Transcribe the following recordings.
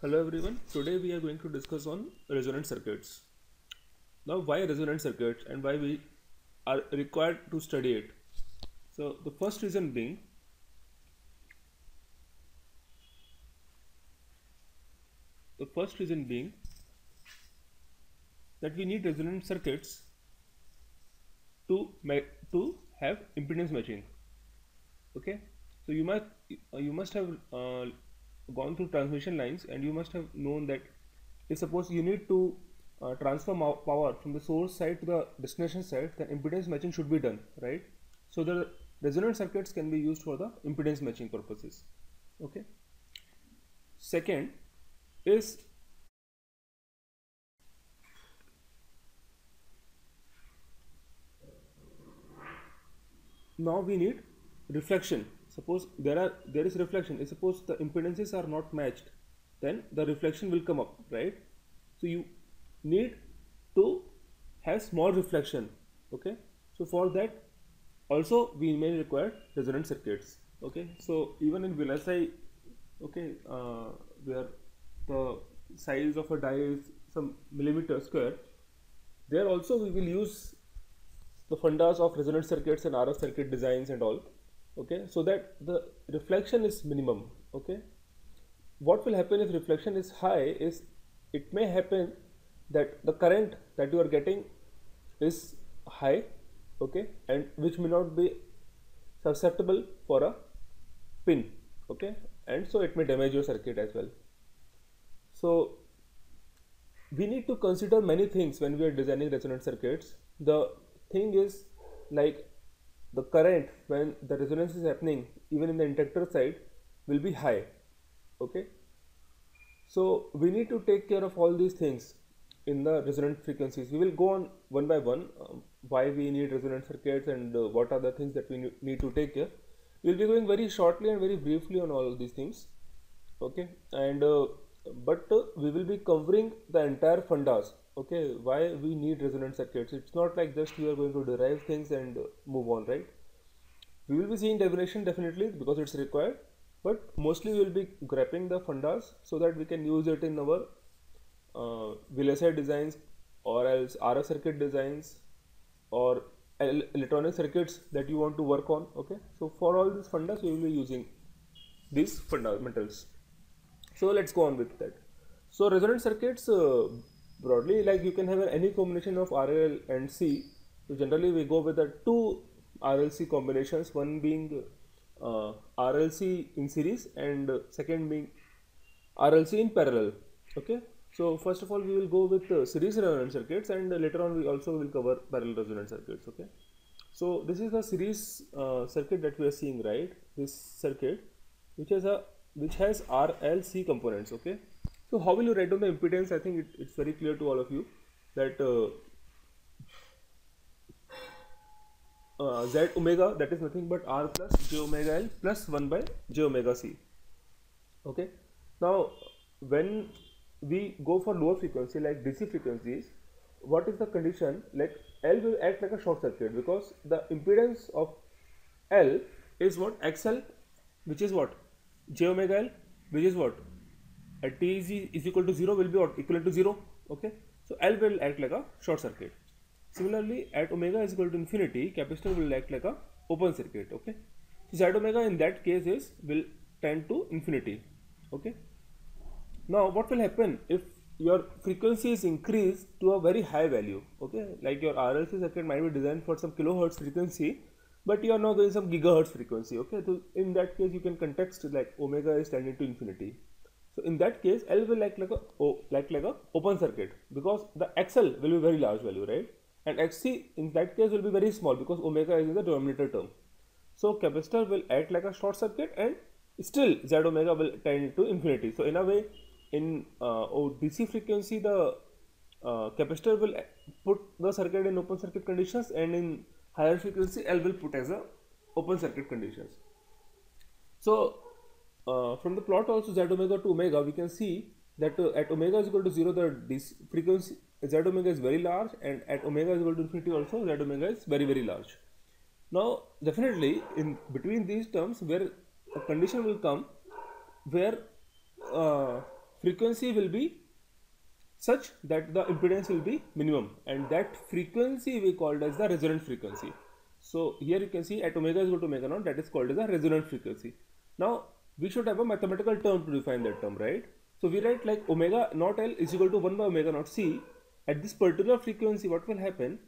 Hello everyone. Today we are going to discuss on resonant circuits. Now why resonant circuits and why we are required to study it. So the first reason being the first reason being that we need resonant circuits to to have impedance matching okay so you must you must have uh, gone through transmission lines and you must have known that if suppose you need to uh, transfer power from the source side to the destination side then impedance matching should be done right? So the resonant circuits can be used for the impedance matching purposes okay? Second is now we need reflection suppose there are there is reflection. Suppose the impedances are not matched then the reflection will come up right? So you need to have small reflection okay? So for that also we may require resonant circuits okay? So even in VLSI okay uh, where the size of a die is some millimeter square there also we will use the fundas of resonant circuits and RF circuit designs and all okay so that the reflection is minimum okay? What will happen if reflection is high is it may happen that the current that you are getting is high okay? And which may not be susceptible for a pin okay? And so it may damage your circuit as well. So we need to consider many things when we are designing resonant circuits. The thing is like the current when the resonance is happening even in the inductor side will be high. Okay? So we need to take care of all these things in the resonant frequencies. We will go on one by one um, why we need resonant circuits and uh, what are the things that we need to take care. We'll be going very shortly and very briefly on all these things. Okay? And uh, but uh, we will be covering the entire fundas okay why we need resonant circuits it's not like just we are going to derive things and move on right? We will be seeing derivation definitely because it's required but mostly we will be grabbing the fundas so that we can use it in our uh, VLSI designs or else RF circuit designs or electronic circuits that you want to work on okay? So for all these fundas we will be using these fundamentals so let's go on with that. So resonant circuits uh, broadly like you can have any combination of RL and C. So generally we go with the two RLC combinations one being uh, RLC in series and second being RLC in parallel okay? So first of all we will go with uh, series resonant circuits and later on we also will cover parallel resonant circuits okay? So this is the series uh, circuit that we are seeing right? This circuit which has a which has RLC components okay so how will you write down the impedance? I think it, it's very clear to all of you that uh, uh, Z omega that is nothing but R plus J omega L plus 1 by J omega C. Okay. Now when we go for lower frequency like DC frequencies, what is the condition? Like L will act like a short circuit because the impedance of L is what XL which is what J omega L which is what at t is, is equal to 0 will be equivalent to 0 okay? So L will act like a short circuit. Similarly at omega is equal to infinity capacitor will act like a open circuit. Okay? So Z omega in that case is will tend to infinity. Okay? Now what will happen if your frequency is increased to a very high value? Okay? Like your RLC circuit might be designed for some kilohertz frequency but you are now going some gigahertz frequency. Okay? So in that case you can context like omega is tending to infinity so in that case, L will act like a oh, like like a open circuit because the XL will be very large value, right? And XC in that case will be very small because omega is in the denominator term. So capacitor will act like a short circuit and still Z omega will tend to infinity. So in a way, in uh, oh, DC frequency, the uh, capacitor will put the circuit in open circuit conditions and in higher frequency L will put as a open circuit conditions. So uh, from the plot also z omega to omega we can see that uh, at omega is equal to 0 the this frequency z omega is very large and at omega is equal to infinity also z omega is very very large now definitely in between these terms where a condition will come where uh, frequency will be such that the impedance will be minimum and that frequency we called as the resonant frequency. So here you can see at omega is equal to omega naught that is called as the resonant frequency. Now we should have a mathematical term to define that term, right? So we write like omega naught L is equal to 1 by omega naught C. At this particular frequency, what will happen?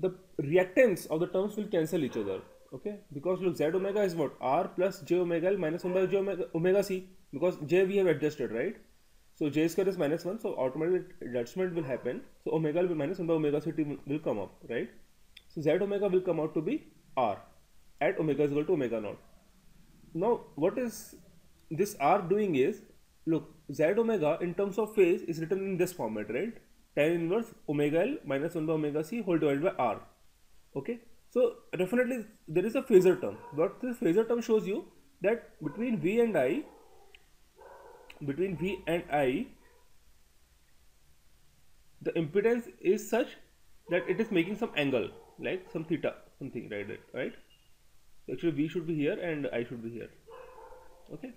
The reactance of the terms will cancel each other. Okay, because look, z omega is what? R plus j omega L minus 1 by j omega, omega C. Because j we have adjusted, right? So j square is minus 1, so automatically adjustment will happen. So omega will be minus 1 by omega c t will come up, right? So z omega will come out to be r at omega is equal to omega naught. Now what is this r doing is, look, z omega in terms of phase is written in this format, right? Tan inverse omega L minus 1 by omega c whole divided by r. Okay. So definitely there is a phasor term. What this phasor term shows you that between V and I, between V and I, the impedance is such that it is making some angle like some theta something right right actually v should be here and i should be here okay.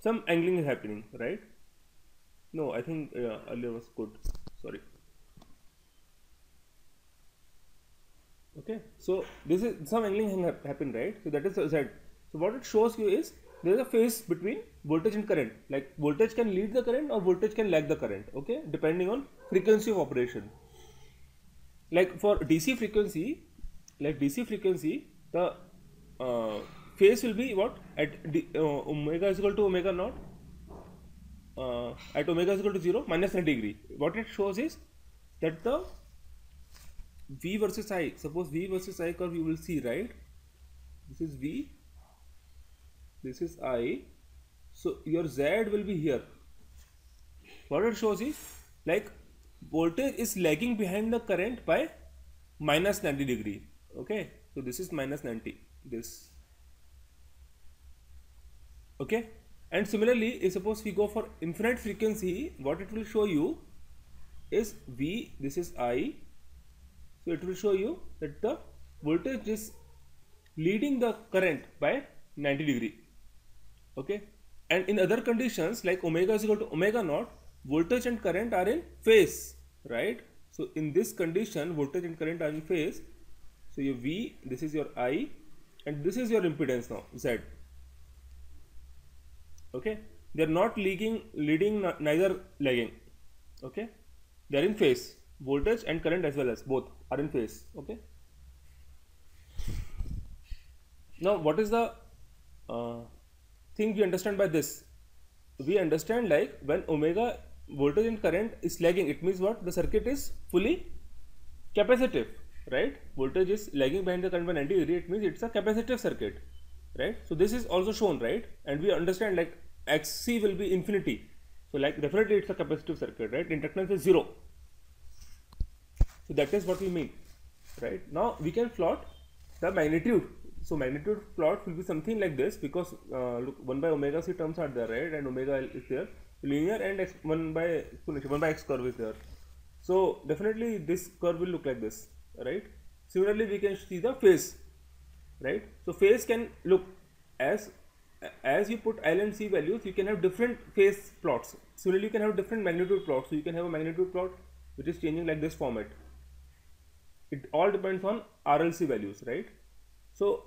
Some angling is happening right? No i think yeah, earlier was good. Sorry. Okay. So this is some angling happened right? So that is z so what it shows you is there is a phase between voltage and current. Like voltage can lead the current or voltage can lag the current okay? Depending on frequency of operation. Like for dc frequency like dc frequency the uh, phase will be what? At d, uh, omega is equal to omega naught uh, at omega is equal to 0 minus 90 degree. What it shows is that the v versus i suppose v versus i curve you will see right? This is v this is i. So your z will be here. What it shows is like voltage is lagging behind the current by minus 90 degree. Okay? So this is minus 90 this okay? And similarly if suppose we go for infinite frequency what it will show you is v this is i. So it will show you that the voltage is leading the current by 90 degree. Okay? And in other conditions like omega is equal to omega naught voltage and current are in phase right? So in this condition voltage and current are in phase. So your V, this is your I, and this is your impedance now, Z. Okay, they are not leading, leading, neither lagging. Okay, they are in phase. Voltage and current as well as both are in phase. Okay. Now, what is the uh, thing we understand by this? We understand like when omega voltage and current is lagging, it means what? The circuit is fully capacitive right voltage is lagging behind the current by 90 degree it means it's a capacitive circuit right? So this is also shown right? And we understand like xc will be infinity. So like definitely it's a capacitive circuit right? Inductance is zero. So that is what we mean right? Now we can plot the magnitude. So magnitude plot will be something like this because uh, look 1 by omega c terms are there right? And omega L is there. Linear and x 1 by exponential 1 by x curve is there. So definitely this curve will look like this right? Similarly we can see the phase right? So phase can look as as you put L and C values you can have different phase plots. Similarly you can have different magnitude plots. So you can have a magnitude plot which is changing like this format. It all depends on RLC values right? So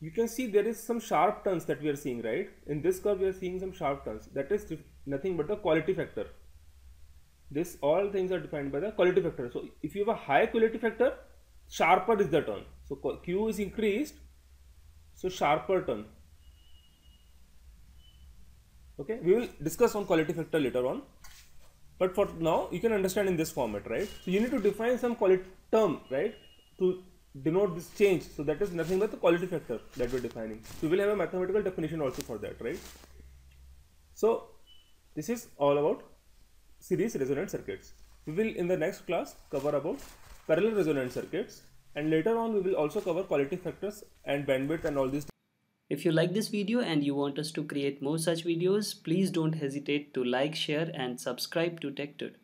you can see there is some sharp turns that we are seeing right? In this curve we are seeing some sharp turns. That is nothing but the quality factor. This all things are defined by the quality factor. So if you have a high quality factor sharper is the turn so q is increased so sharper turn. Okay we will discuss on quality factor later on. But for now you can understand in this format right? So you need to define some quality term right to denote this change. So that is nothing but the quality factor that we're defining. So we will have a mathematical definition also for that right? So this is all about series resonant circuits. We will in the next class cover about parallel resonant circuits and later on we will also cover quality factors and bandwidth and all these. If you like this video and you want us to create more such videos, please don't hesitate to like, share and subscribe to TechTude.